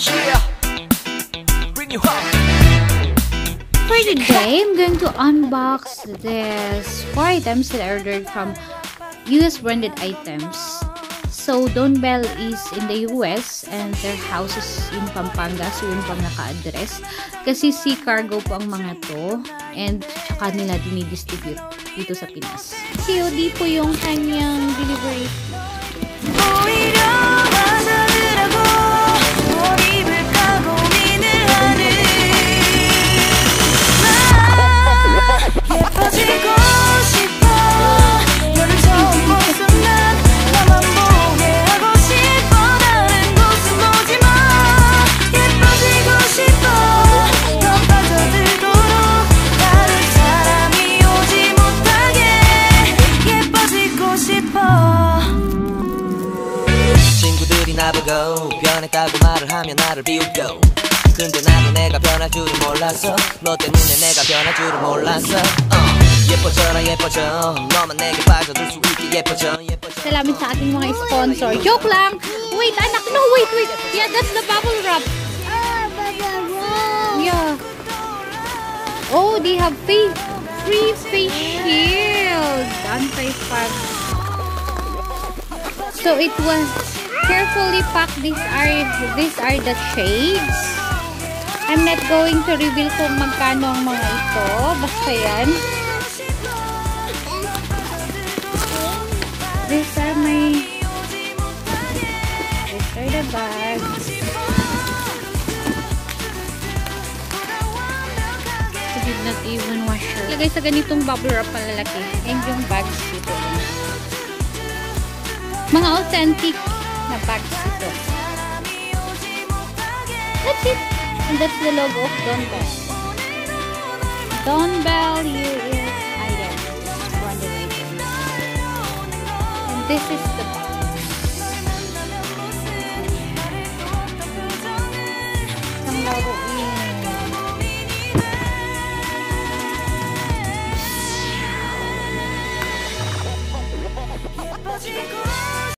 For today, I'm going to unbox this four items that I ordered from US branded items. So, Don Bell is in the US and their house is in Pampanga. So, yun pang naka-address. Kasi si Cargo po ang mga to. And tsaka nila dinidistribute dito sa Pinas. COD po yung kanyang delivery. 오 나보고 변했다고 말을 하면 나를 비웃고 근데 나도 내가 변할 줄은 몰랐어 너 때문에 내가 변할 줄은 몰랐어 어, 예뻐져라 예뻐져 너만 내게 빠져들 수 있게 예뻐져 예뻐져 Salamat sa ating mga sponsor. Joke lang! Wait, anak! No, wait, wait! Yeah, that's the bubble wrap. Yeah. Oh, they have face, free face shield. Anti-fog. So it was carefully packed. These are these are the shades. I'm not going to reveal kung magkano ang mga ito. Basta yan. These are my These are the bags. I did not even wash her. Lagay sa ganitong bubble wrap na lalaki. And yung bags dito. Mga authentic bags dito. That's it. And that's the logo of Don Bell. Don Bell items. Branded items. And this is the